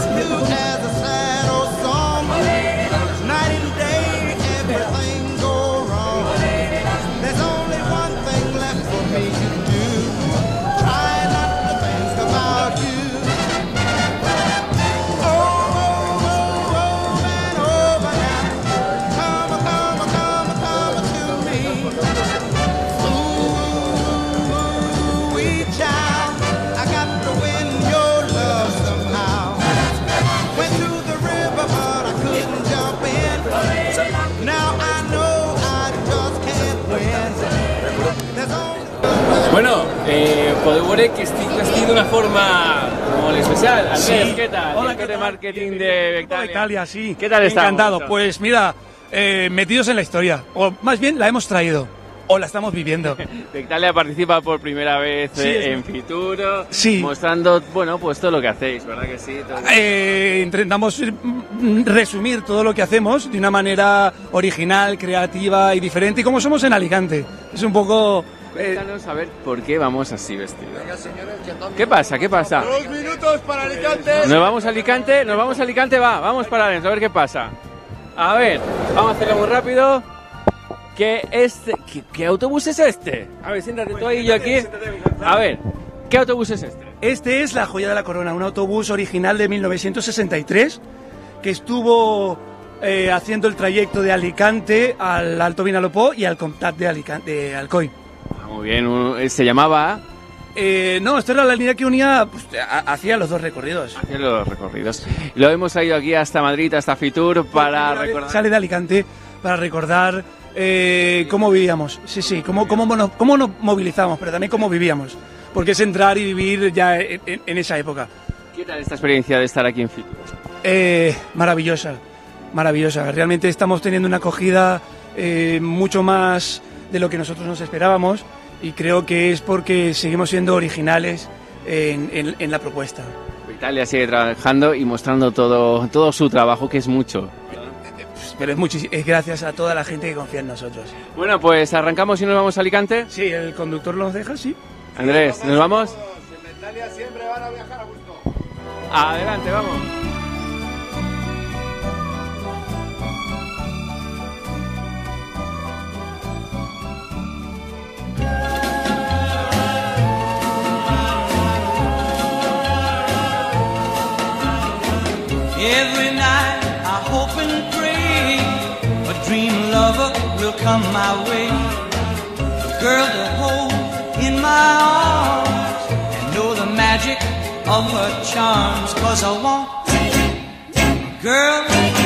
as new as Bueno, eh, que estic de una forma especial. Andrés, sí. ¿qué tal? Hola, ¿qué de marketing de Vectalia. Vectalia, sí. ¿Qué tal está? Encantado. Pues mira, eh, metidos en la historia, o más bien la hemos traído. O la estamos viviendo. Bectalia participa por primera vez Sí, eh, en Futuro, Sí. mostrando, bueno, pues todo lo que hacéis, ¿verdad que sí? Todo- Eh, intentamos mm, resumir todo lo que hacemos de una manera original, creativa y diferente. Y como somos en Alicante, es un poco... eh, Cuéntanos a ver por qué vamos así vestidos. ¿Qué pasa? ¿Qué pasa? Dos minutos para Alicante. ¿Nos vamos a Alicante? ¿Nos vamos a Alicante? Va, vamos para adentro, a ver qué pasa. A ver, vamos a hacerlo muy rápido. ¿Qué, este, qué, qué autobús es este? A ver, siéntate tú ahí y yo aquí. A ver, ¿qué autobús es este? Este es la joya de la corona, un autobús original de 1963 que estuvo eh, haciendo el trayecto de Alicante al Alto Vinalopó y al Comtat de, Alicante, de Alcoy. Ah, Muy bien, un- se llamaba Eh, no, esta era la línea que unía, pues, hacía los dos recorridos. Hacia los recorridos. Lo hemos traído aquí hasta Madrid, hasta Fitur, para recordar. Sale de Alicante para recordar eh, cómo vivíamos. Sí, sí, cómo, cómo, nos, cómo nos movilizamos, pero también cómo vivíamos. Porque es entrar y vivir ya en, esa época. ¿Qué tal esta experiencia de estar aquí en Fitur? Eh, maravillosa, maravillosa. Realmente estamos teniendo una acogida eh, mucho más de lo que nosotros nos esperábamos y creo que es porque seguimos siendo originales en, en- en la propuesta. Italia sigue trabajando y mostrando todo, todo su trabajo, que es mucho. Pero es, gracias a toda la gente que confía en nosotros. Bueno, pues arrancamos y nos vamos a Alicante. Sí, el conductor nos deja, sí. Andrés, ¿nos vamos? En Italia siempre van a viajar a gusto. Adelante, vamos. Every night dream lover will come my way. Girl to hold in my arms and know the magic of her charms. Cause I want a girl